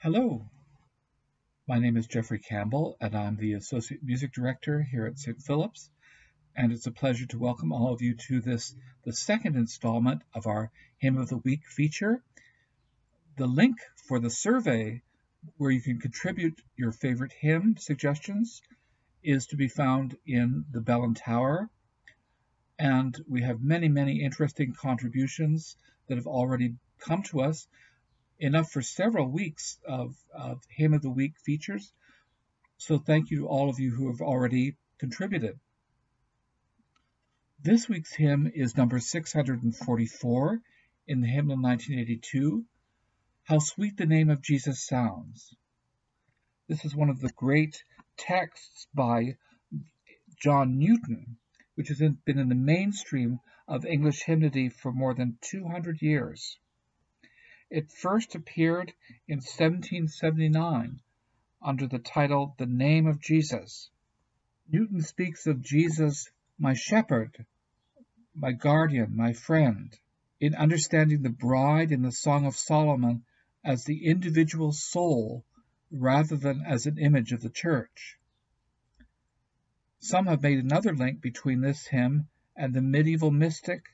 Hello, my name is Jeffrey Campbell, and I'm the Associate Music Director here at St. Philip's. And it's a pleasure to welcome all of you to this, the second installment of our Hymn of the Week feature. The link for the survey where you can contribute your favorite hymn suggestions is to be found in the Bell and Tower. And we have many, many interesting contributions that have already come to us enough for several weeks of, of Hymn of the Week features. So thank you to all of you who have already contributed. This week's hymn is number 644 in the hymnal 1982, How Sweet the Name of Jesus Sounds. This is one of the great texts by John Newton, which has been in the mainstream of English hymnody for more than 200 years. It first appeared in 1779 under the title The Name of Jesus. Newton speaks of Jesus, my shepherd, my guardian, my friend, in understanding the bride in the Song of Solomon as the individual soul rather than as an image of the church. Some have made another link between this hymn and the medieval mystic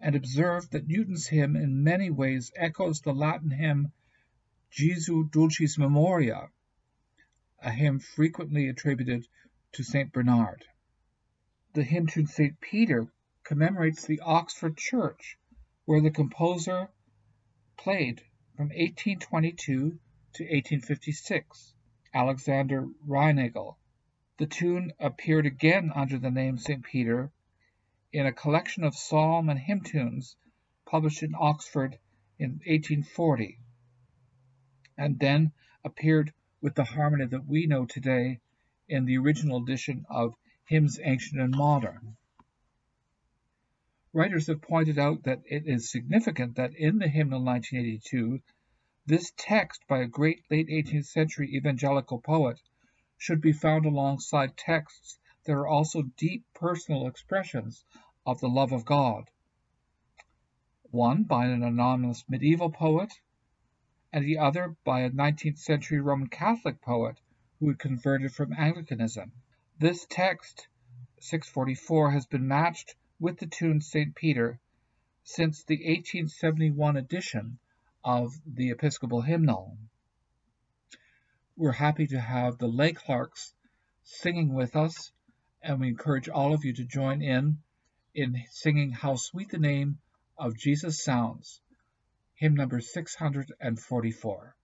and observed that Newton's hymn in many ways echoes the Latin hymn Jesu Dulcis Memoria, a hymn frequently attributed to St. Bernard. The hymn to St. Peter commemorates the Oxford Church, where the composer played from 1822 to 1856, Alexander Reinagle. The tune appeared again under the name St. Peter in a collection of psalm and hymn tunes published in Oxford in 1840, and then appeared with the harmony that we know today in the original edition of Hymns Ancient and Modern. Writers have pointed out that it is significant that in the hymnal 1982, this text by a great late 18th century evangelical poet should be found alongside texts there are also deep personal expressions of the love of God. One by an anonymous medieval poet, and the other by a 19th century Roman Catholic poet who had converted from Anglicanism. This text, 644, has been matched with the tune St. Peter since the 1871 edition of the Episcopal Hymnal. We're happy to have the Lay Clerks singing with us and we encourage all of you to join in in singing How Sweet the Name of Jesus Sounds, hymn number 644.